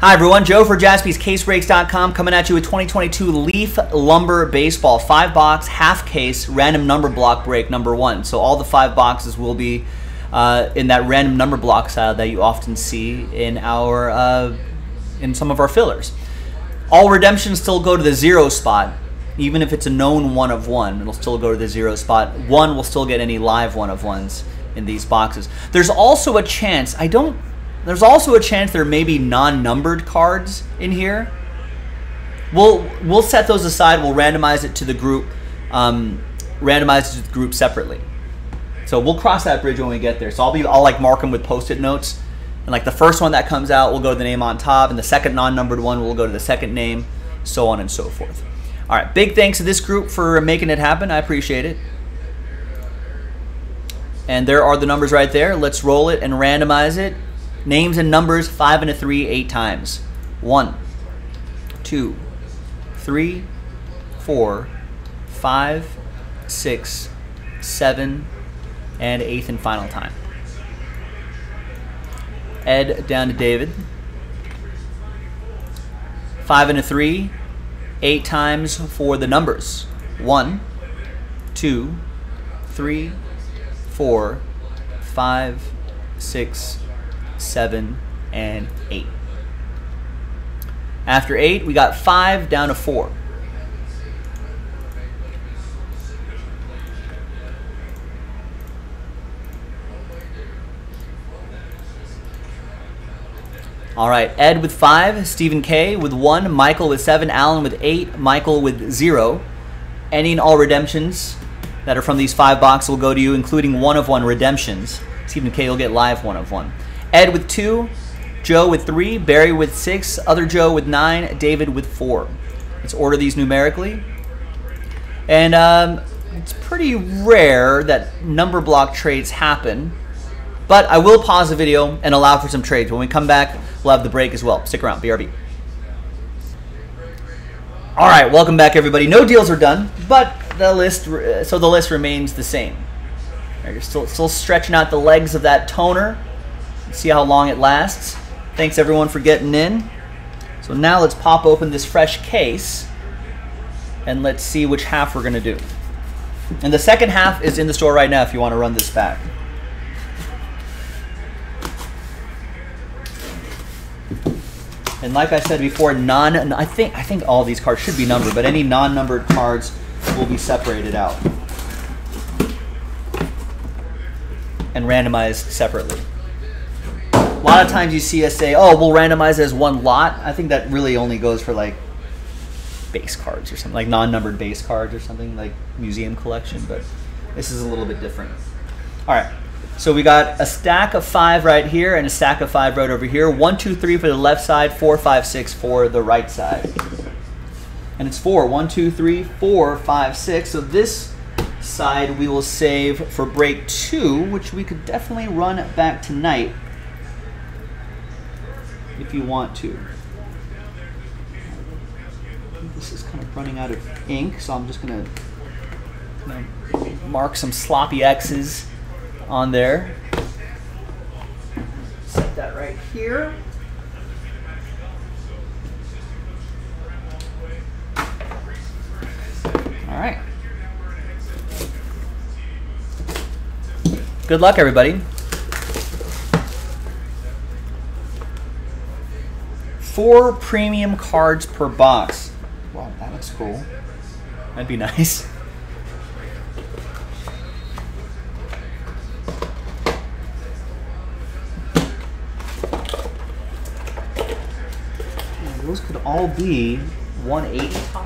Hi, everyone. Joe for jaspyscasebreaks.com coming at you with 2022 Leaf Lumber Baseball. Five box, half case, random number block break number one. So all the five boxes will be uh, in that random number block style that you often see in our uh, in some of our fillers. All redemptions still go to the zero spot. Even if it's a known one of one, it'll still go to the zero spot. One will still get any live one of ones in these boxes. There's also a chance, I don't there's also a chance there may be non-numbered cards in here. We'll we'll set those aside. We'll randomize it to the group, um, randomize it to the group separately. So we'll cross that bridge when we get there. So I'll be I'll like mark them with post-it notes, and like the first one that comes out, we'll go to the name on top, and the second non-numbered one we'll go to the second name, so on and so forth. All right, big thanks to this group for making it happen. I appreciate it. And there are the numbers right there. Let's roll it and randomize it. Names and numbers, five and a three, eight times. One, two, three, four, five, six, seven, and eighth and final time. Ed down to David. Five and a three, eight times for the numbers. One, two, three, four, five, six, seven, and eight. After eight, we got five down to four. All right, Ed with five, Stephen K with one, Michael with seven, Alan with eight, Michael with zero. Any and all redemptions that are from these five boxes will go to you, including one of one redemptions. Stephen K will get live one of one. Ed with two, Joe with three, Barry with six, other Joe with nine, David with four. Let's order these numerically. And um, it's pretty rare that number block trades happen, but I will pause the video and allow for some trades. When we come back, we'll have the break as well. Stick around, BRB. All right, welcome back, everybody. No deals are done, but the list, so the list remains the same. You're still, still stretching out the legs of that toner see how long it lasts. Thanks everyone for getting in. So now let's pop open this fresh case and let's see which half we're gonna do. And the second half is in the store right now if you wanna run this back. And like I said before, non I think I think all these cards should be numbered, but any non-numbered cards will be separated out and randomized separately lot of times you see us say, "Oh, we'll randomize as one lot." I think that really only goes for like base cards or something, like non-numbered base cards or something like museum collection. But this is a little bit different. All right. So we got a stack of five right here and a stack of five right over here. One, two, three for the left side, four, five, six for the right side. And it's four. One, two, three, four, five, six. So this side we will save for break two, which we could definitely run back tonight if you want to. This is kind of running out of ink, so I'm just going to mark some sloppy X's on there. Set that right here. All right. Good luck, everybody. Four premium cards per box. Wow, that looks cool. That'd be nice. those could all be 180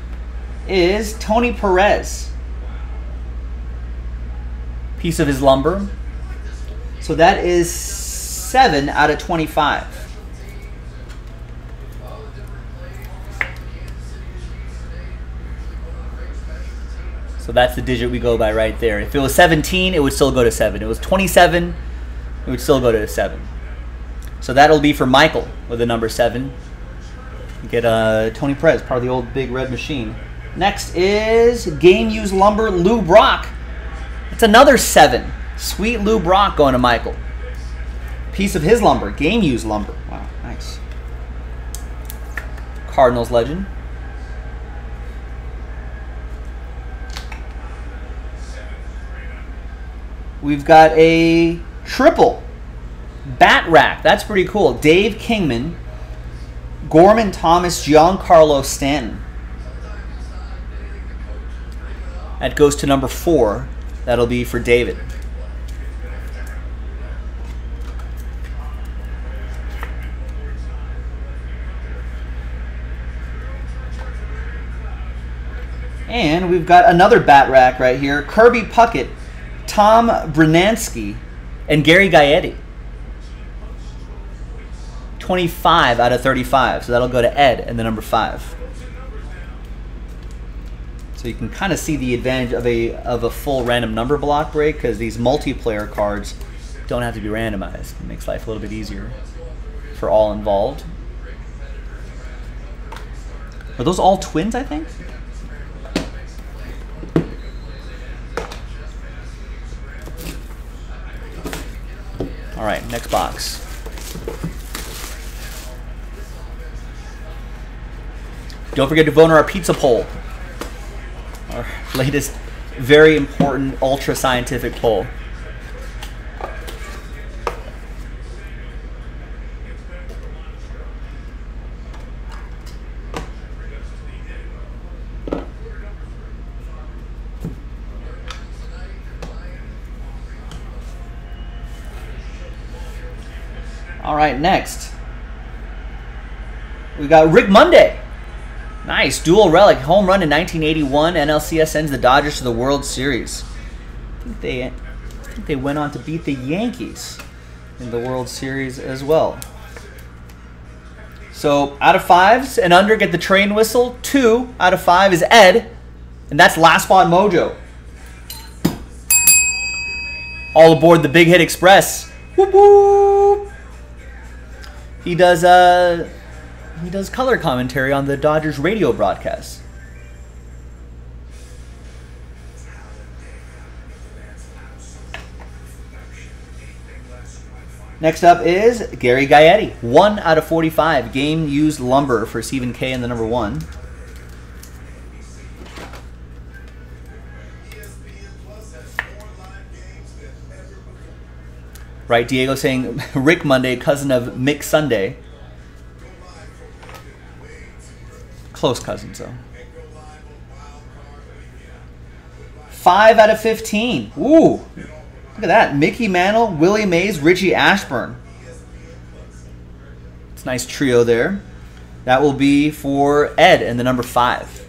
is Tony Perez. Piece of his lumber. So that is 7 out of 25. So that's the digit we go by right there. If it was 17, it would still go to 7. If it was 27, it would still go to 7. So that'll be for Michael with the number 7. You get uh, Tony Perez, part of the old Big Red Machine. Next is Game use Lumber Lou Brock. It's another 7. Sweet Lou Brock going to Michael. Piece of his lumber, Game use Lumber. Wow, nice. Cardinals legend. We've got a triple bat rack. That's pretty cool. Dave Kingman, Gorman Thomas, Giancarlo Stanton. That goes to number four. That'll be for David. And we've got another bat rack right here. Kirby Puckett, Tom Brunansky, and Gary Gaetti. 25 out of 35. So that'll go to Ed and the number 5. So you can kind of see the advantage of a of a full random number block break because these multiplayer cards don't have to be randomized. It makes life a little bit easier for all involved. Are those all twins, I think? All right, next box. Don't forget to vote on our pizza poll. Our latest, very important, ultra scientific poll. All right, next. We got Rick Monday. Nice. Dual relic. Home run in 1981. NLCS sends the Dodgers to the World Series. I think they, I think they went on to beat the Yankees in the World Series as well. So out of fives and under, get the train whistle. Two out of five is Ed, and that's Last Spot Mojo. All aboard the Big Hit Express. Whoop whoop. He does uh he does color commentary on the Dodgers radio broadcasts. Next up is Gary Gaetti. 1 out of 45. Game used lumber for Stephen K and the number 1. Right, Diego saying Rick Monday, cousin of Mick Sunday. Close cousins, though. 5 out of 15. Ooh, look at that. Mickey Mantle, Willie Mays, Richie Ashburn. It's a nice trio there. That will be for Ed and the number 5.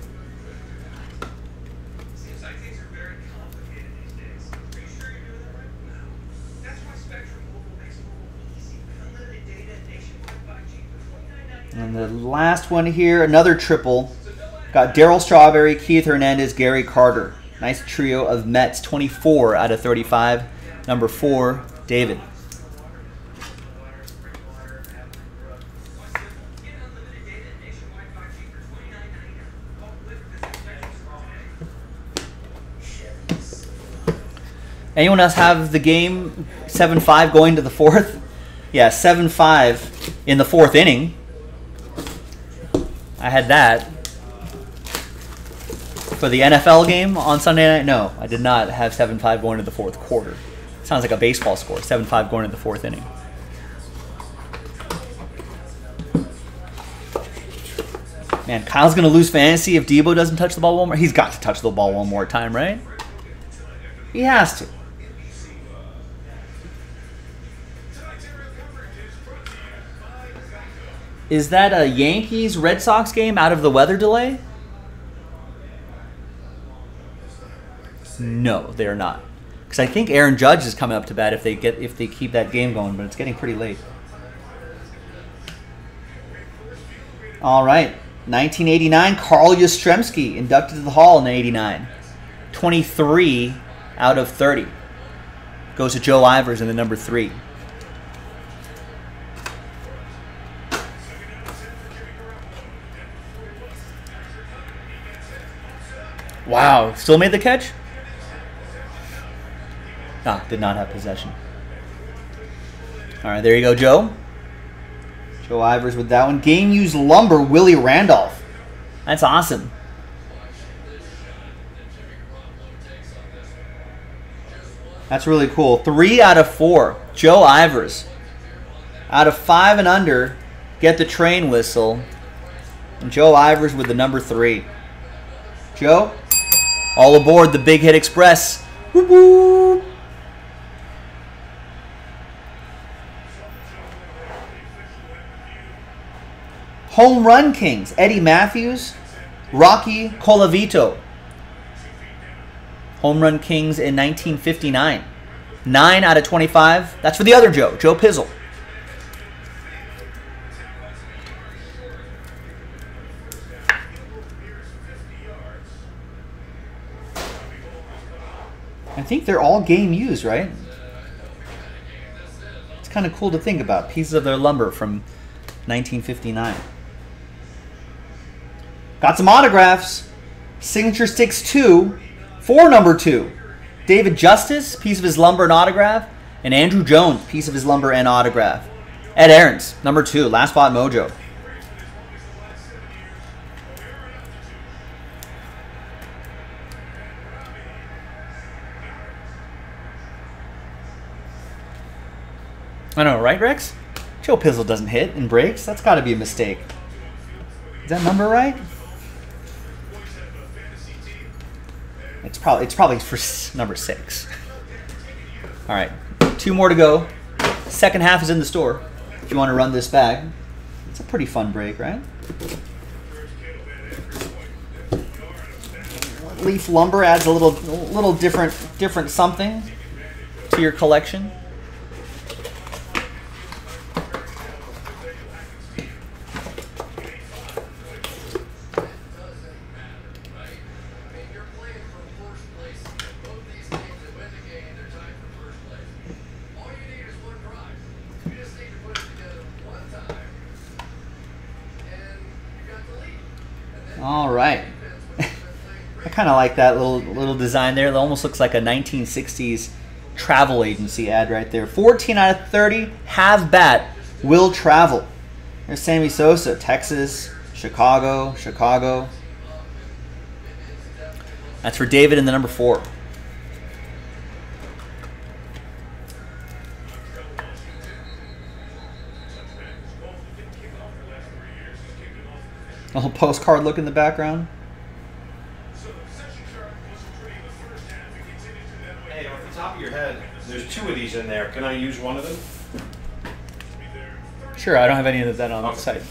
And the last one here, another triple. Got Darryl Strawberry, Keith Hernandez, Gary Carter. Nice trio of Mets, 24 out of 35. Number four, David. Anyone else have the game 7-5 going to the fourth? Yeah, 7-5 in the fourth inning. I had that. For the NFL game on Sunday night, no, I did not have 7 5 going into the fourth quarter. Sounds like a baseball score 7 5 going into the fourth inning. Man, Kyle's going to lose fantasy if Deebo doesn't touch the ball one more. He's got to touch the ball one more time, right? He has to. Is that a Yankees Red Sox game out of the weather delay? No, they are not. Because I think Aaron Judge is coming up to bat if they get if they keep that game going, but it's getting pretty late. All right, 1989, Carl Yastrzemski inducted to the Hall in '89. 23 out of 30 goes to Joe Ivers in the number three. Wow, still made the catch? Ah, did not have possession. All right, there you go, Joe. Joe Ivers with that one. Game used lumber, Willie Randolph. That's awesome. That's really cool. Three out of four. Joe Ivers. Out of five and under, get the train whistle. And Joe Ivers with the number three. Joe, all aboard the Big Hit Express. Whoop, whoop. Home Run Kings, Eddie Mathews, Rocky Colavito. Home Run Kings in 1959. 9 out of 25. That's for the other Joe, Joe Pizzle. Think they're all game used, right? It's kind of cool to think about. Pieces of their lumber from 1959. Got some autographs. Signature Sticks 2 for number 2. David Justice, piece of his lumber and autograph. And Andruw Jones, piece of his lumber and autograph. Ed Aarons, number 2, last spot mojo. I know, right, Rex? Joe Pizzle doesn't hit and breaks. That's got to be a mistake. Is that number right? It's probably it's probably for number six. All right, two more to go. Second half is in the store. If you want to run this bag, it's a pretty fun break, right? Leaf lumber adds a little little different different something to your collection. All right. I kind of like that little little design there. It almost looks like a 1960s travel agency ad right there. 14 out of 30 have bat will travel. There's Sammy Sosa, Texas, Chicago, Chicago. That's for David in the number four. A whole postcard look in the background. Hey, off the top of your head, there's two of these in there. Can I use one of them? Sure, I don't have any of that on the site.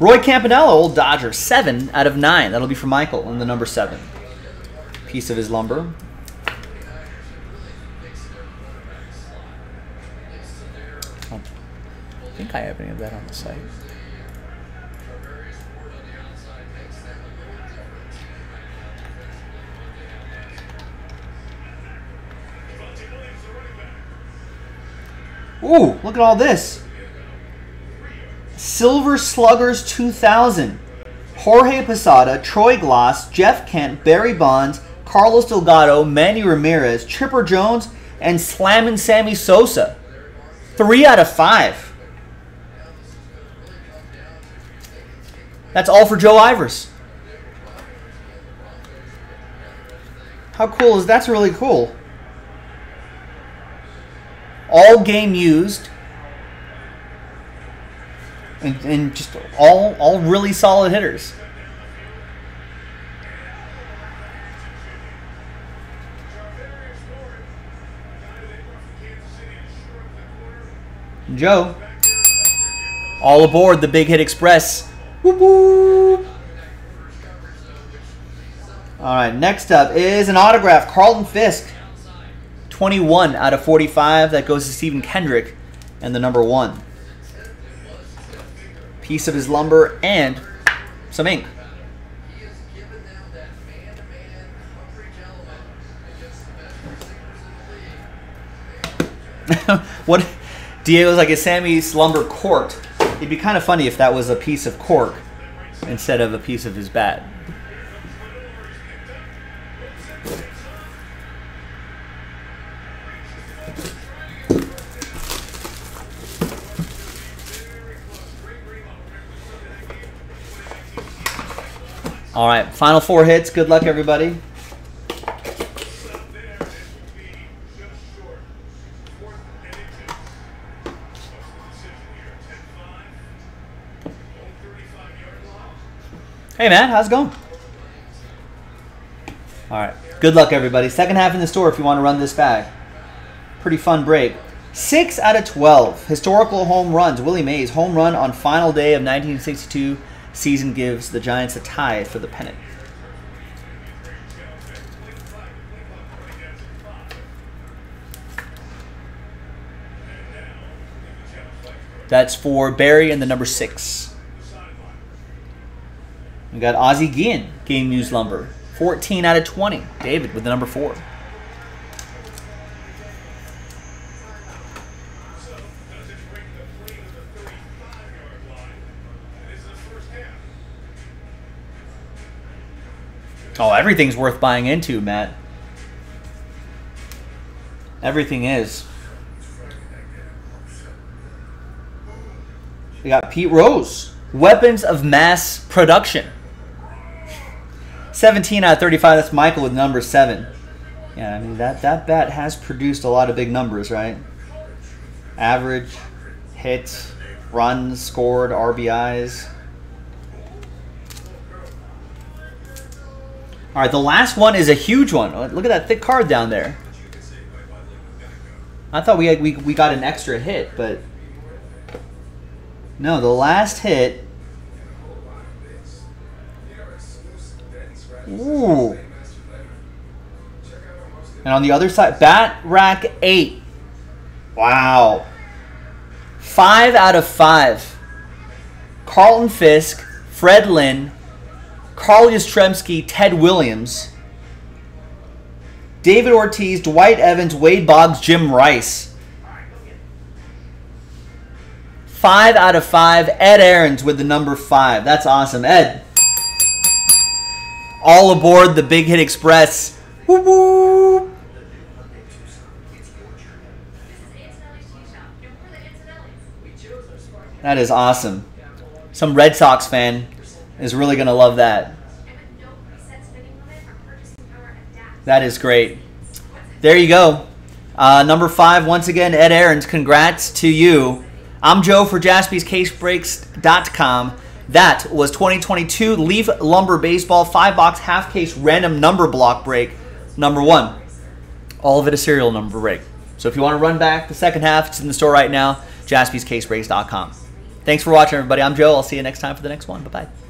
Roy Campanella, old Dodger, seven out of nine. That'll be for Michael in the number seven. Piece of his lumber. I think I have any of that on the site. Ooh, look at all this. Silver Sluggers 2000. Jorge Posada, Troy Glaus, Jeff Kent, Barry Bonds, Carlos Delgado, Manny Ramirez, Chipper Jones, and Slammin' Sammy Sosa. Three out of five. That's all for Joe Ivers. How cool is that's really cool. All game used. And, and just all all really solid hitters. Joe, All aboard the Big Hit Express. Whoop, whoop. All right, next up is an autograph. Carlton Fisk. 21 out of 45. That goes to Stephen Kendrick and the number one. Piece of his lumber and some ink. what Diego's like, is Sammy's lumber corked? It'd be kind of funny if that was a piece of cork instead of a piece of his bat. All right, final four hits. Good luck, everybody. Hey, man, how's it going? All right, good luck, everybody. Second half in the store if you want to run this bag. Pretty fun break. Six out of 12 historical home runs. Willie Mays, home run on final day of 1962 season gives the Giants a tie for the pennant. That's for Barry and the number six. We got Ozzie Guillen, Game Used Lumber. 14 out of 20. David with the number four. Oh, everything's worth buying into, Matt. Everything is. We got Pete Rose, Weapons of Mass Production. 17 out of 35. That's Michael with number seven. Yeah, I mean that that bat has produced a lot of big numbers, right? Average, hits, runs scored, RBIs. All right, the last one is a huge one. Look at that thick card down there. I thought we had, we we got an extra hit, but no, the last hit. Ooh. And on the other side, Bat Rack 8. Wow. 5 out of 5. Carlton Fisk, Fred Lynn, Carl Yastrzemski, Ted Williams, David Ortiz, Dwight Evans, Wade Boggs, Jim Rice. Five out of five. Ed Aarons with the number five. That's awesome. Ed. All aboard the Big Hit Express. Woo woo. That is awesome. Some Red Sox fan is really going to love that. That is great. There you go. Uh, number five, once again, Ed Aarons. Congrats to you. I'm Joe for jaspyscasebreaks.com. That was 2022 Leaf Lumber Baseball 5 box half case random number block break number one. All of it a serial number break. So if you want to run back the second half, it's in the store right now, jaspyscasebreaks.com. Thanks for watching, everybody. I'm Joe. I'll see you next time for the next one. Bye bye.